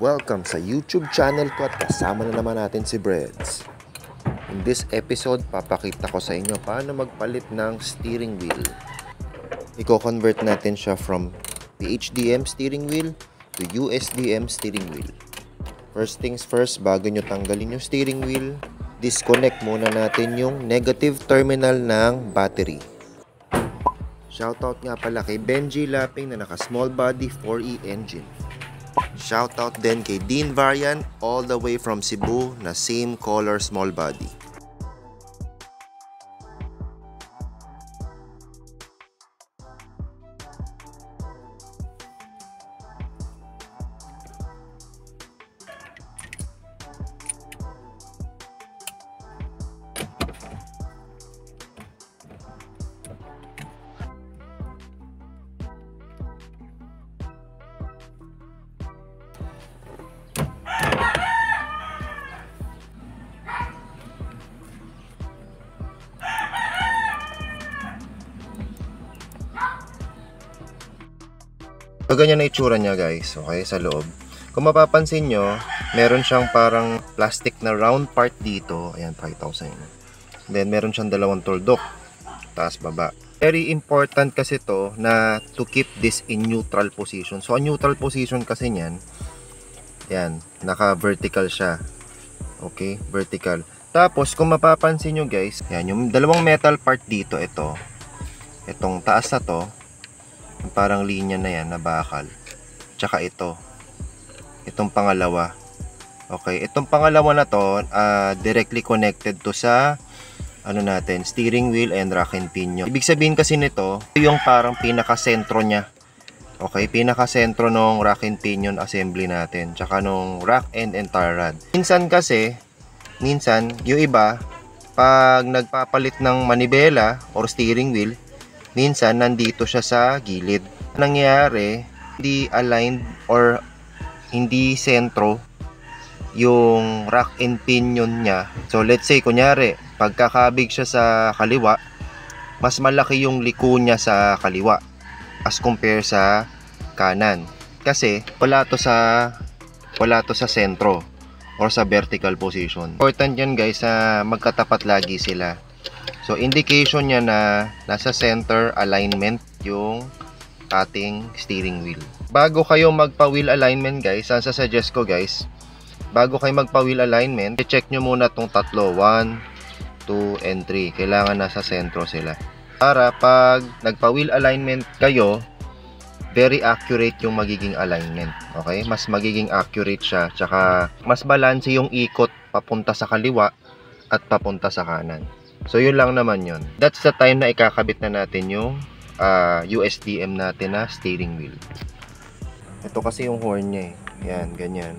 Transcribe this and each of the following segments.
Welcome sa YouTube channel ko at kasama na naman natin si Breads. In this episode, papakita ko sa inyo paano magpalit ng steering wheel. Iko-convert natin siya from PHDM steering wheel to USDM steering wheel. First things first, bago nyo tanggalin yung steering wheel, disconnect muna natin yung negative terminal ng battery. Shoutout nga pala kay Benji Laping na naka small body 4E engine. Shoutout din kay Dean Varian all the way from Cebu na same color small body. So, ganyan na itsura niya guys, okay, sa loob. Kung mapapansin nyo, meron siyang parang plastic na round part dito. Ayan, pakita ko sa inyo. Then, meron siyang dalawang tuldok. Taas, baba. Very important kasi to na to keep this in neutral position. So, ang neutral position kasi niyan, yan, naka-vertical siya. Okay, vertical. Tapos, kung mapapansin nyo guys, yan, yung dalawang metal part dito, ito. Itong taas na to, parang linya na yan, na bakal. Tsaka ito. Itong pangalawa. Okay, itong pangalawa na to, uh, directly connected to sa ano natin, steering wheel and rack and pinion. Ibig sabihin kasi nito, yung parang pinaka-sentro niya. Okay, pinaka-sentro nung rack and pinion assembly natin, tsaka nung rack and entire rod. Minsan kasi, minsan, yung iba, pag nagpapalit ng manibela or steering wheel, minsan nandito siya sa gilid. Nangyayari, hindi aligned or hindi sentro yung rack and pinion niya. So let's say kunyari, pagkakabig siya sa kaliwa, mas malaki yung liko niya sa kaliwa as compare sa kanan. Kasi wala to sa wala to sa sentro or sa vertical position. Important yan guys na magkatapat lagi sila. So indication niya na nasa center alignment yung ating steering wheel. Bago kayo magpa-wheel alignment guys, ang suggest ko guys, bago kayo magpa-wheel alignment, i-check nyo muna tong tatlo, 1, 2, and 3. Kailangan nasa sentro sila. Para pag nagpa-wheel alignment kayo, very accurate yung magiging alignment. Okay? Mas magiging accurate siya. Tsaka mas balance yung ikot papunta sa kaliwa at papunta sa kanan. So yun lang naman yun. That's the time na ikakabit na natin yung uh, USDM natin na steering wheel. Ito kasi yung horn niya eh. Yan, ganyan.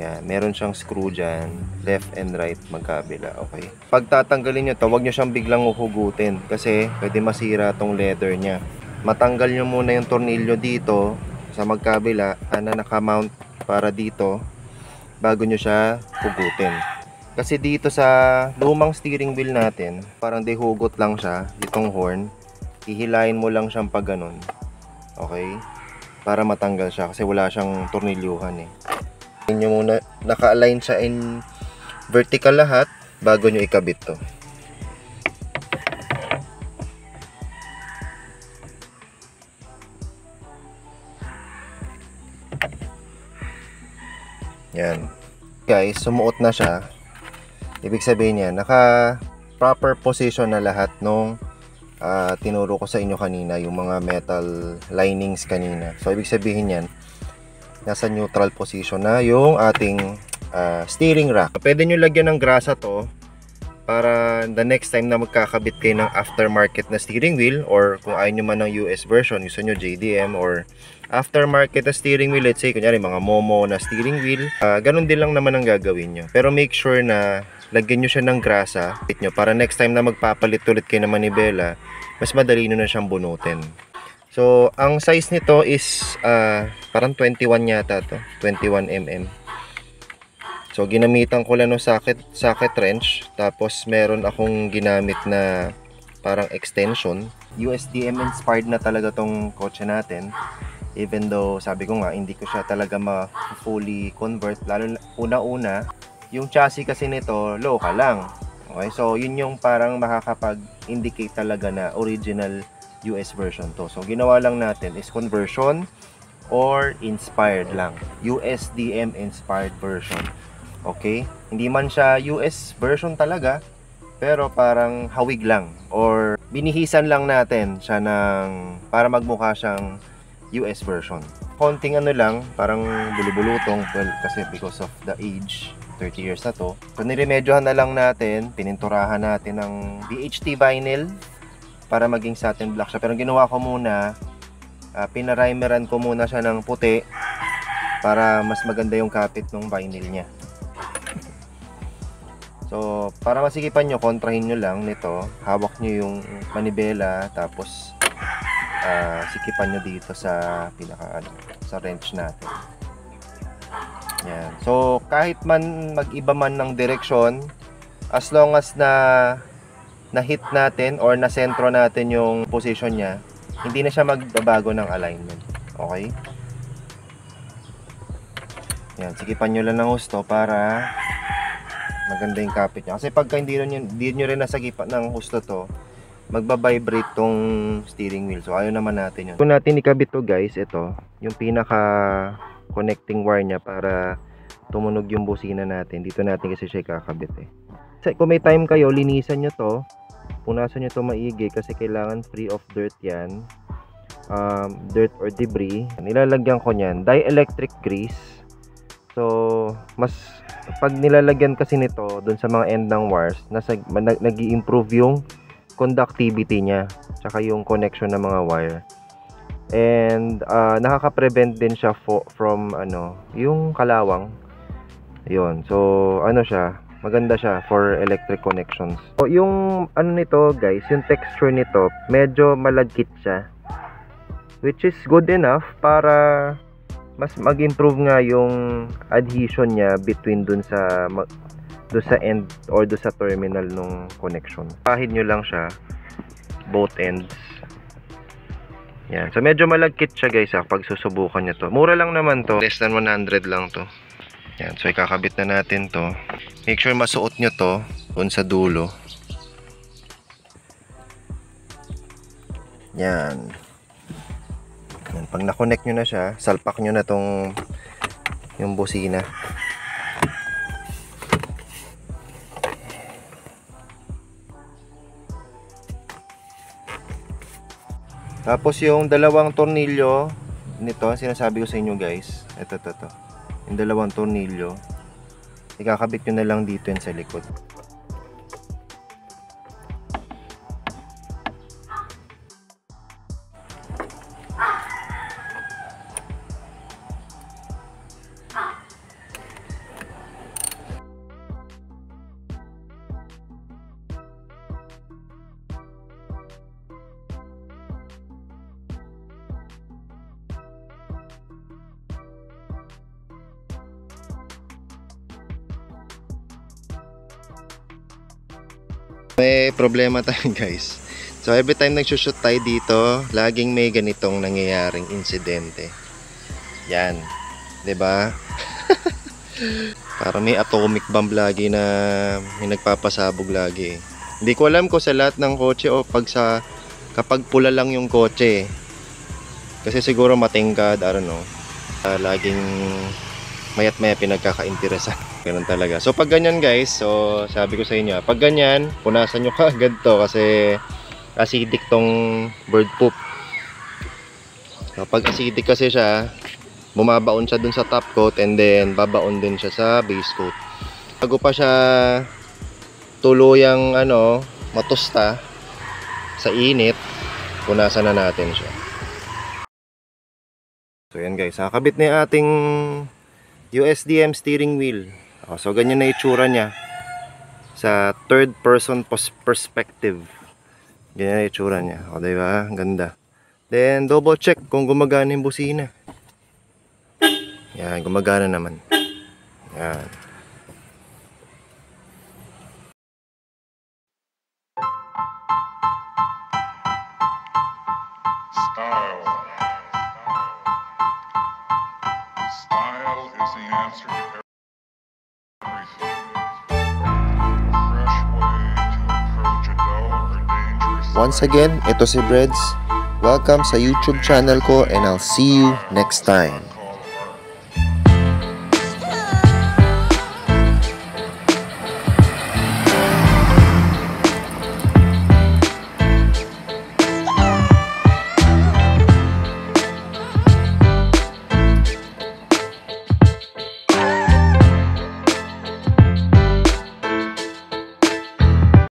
Yan, meron siyang screw dyan, left and right magkabila, okay? Pag tatanggalin nyo to, huwag nyo siyang biglang uhugutin kasi pwede masira tong leather niya. Matanggal nyo muna yung tornilyo dito sa magkabila na nakamount para dito bago nyo siya hugutin. Kasi dito sa lumang steering wheel natin, parang dehugot lang siya, itong horn. Hihilahin mo lang siyang pag ganun. Okay? Para matanggal siya kasi wala siyang tornilyuhan eh. Nyo muna, naka-align siya in vertical lahat bago nyo ikabit to. Yan. Guys, sumuot na siya. Ibig sabihin niya, naka proper position na lahat nung uh, tinuro ko sa inyo kanina, yung mga metal linings kanina. So, ibig sabihin yan, nasa neutral position na yung ating uh, steering rack. Pwede nyo lagyan ng grasa to para the next time na magkakabit kayo ng aftermarket na steering wheel or kung ayaw nyo man ng US version, gusto nyo JDM or aftermarket na steering wheel, let's say kunyari mga Momo na steering wheel, uh, ganun din lang naman ang gagawin nyo. Pero make sure na lagyan nyo siya ng grasa nyo, para next time na magpapalit ulit kayo ng manibela, mas madali nyo na siyang bunutin. So, ang size nito is uh, parang 21 yata to. 21 mm. So, ginamitan ko lang ng socket, socket wrench. Tapos, meron akong ginamit na parang extension. USDM inspired na talaga tong kotse natin. Even though sabi ko nga hindi ko siya talaga ma-fully convert lalo na- una-una yung chassis kasi nito local lang. Okay? So yun yung parang makakapag-indicate talaga na original US version to. So ginawa lang natin is conversion or inspired lang. USDM inspired version. Okay? Hindi man siya US version talaga, pero parang hawig lang or binihisan lang natin siya ng para magmukha siyang US version. Konting ano lang, parang bulubulutong well, kasi because of the age, 30 years na to. So niremedyohan na lang natin, pininturahan natin ng BHT vinyl para maging satin black siya. Pero ginawa ko muna, uh, pinarimeran ko muna siya ng puti para mas maganda yung kapit ng vinyl niya. So, para masikipan nyo, kontrahin nyo lang nito. Hawak nyo yung manibela, tapos ah, sikipan nyo dito sa pinaka, ano, sa wrench natin. Yan. So, kahit man mag-iba man ng direksyon, as long as na na-hit natin or na-sentro natin yung position niya, hindi na siya magbabago ng alignment. Okay? Yan, sikipan nyo lang ng husto para maganda yung kapit niya. Kasi pagka hindi nyo, hindi nyo rin nasagipan ng husto to, magbabibrate tong steering wheel. So, ayaw naman natin yun. Kung natin ikabit to guys, ito, yung pinaka connecting wire niya para tumunog yung busina natin. Dito natin kasi siya kakabit eh. Kasi kung may time kayo, linisan nyo to. Punasan nyo to maigi kasi kailangan free of dirt yan. Um, dirt or debris. Nilalagyan ko niyan. Dielectric grease. So, mas pag nilalagyan kasi nito doon sa mga end ng wires, nasa, nag, nag-i-improve yung conductivity niya. Tsaka yung connection ng mga wire. And uh, nakaka-prevent din siya fo- from ano, yung kalawang. 'Yon. So, ano siya, maganda siya for electric connections. So, yung ano nito, guys, yung texture nito, medyo malagkit siya. Which is good enough para mas mag-improve nga yung adhesion niya between dun sa dun sa end or dun sa terminal nung connection. Pahid nyo lang siya both ends. Yan. So medyo malagkit siya guys ah, pag susubukan nyo to. Mura lang naman to. Less than 100 lang to. Yan. So ikakabit na natin to. Make sure masuot nyo to dun sa dulo. Yan. Yan. Pag na-connect nyo na siya, salpak nyo na tong yung busina. Tapos yung dalawang tornilyo nito, sinasabi ko sa inyo guys. Ito, ito, ito. Yung dalawang tornilyo. Ikakabit nyo na lang dito yan sa likod. May problema tayo guys. So every time nagsushoot tayo dito, laging may ganitong nangyayaring insidente. Yan. 'Di ba? Para may atomic bomb lagi na may nagpapasabog lagi. Hindi ko alam kung sa lahat ng kotse o pag sa kapag pula lang yung kotse. Kasi siguro matingkad, I don't know. Ah, laging mayat maya pinagkakainteresan. Ganun talaga. So pag ganyan guys, so sabi ko sa inyo, pag ganyan, punasan nyo kaagad to kasi acidic tong bird poop. So pag acidic kasi siya, bumabaon siya dun sa top coat and then babaon din siya sa base coat. Bago pa siya tuluyang ano, matusta sa init, punasan na natin siya. So yan guys, kakabit na yung ating USDM steering wheel. O, so ganyan na itsura niya sa third person perspective. Ganyan na itsura niya. O, di ba? Ang Ganda. Then double check kung gumagana yung busina. Yan, gumagana naman. Yan. Style. Style is the answer to everything. Once again, ito si Breads. Welcome sa YouTube channel ko and I'll see you next time.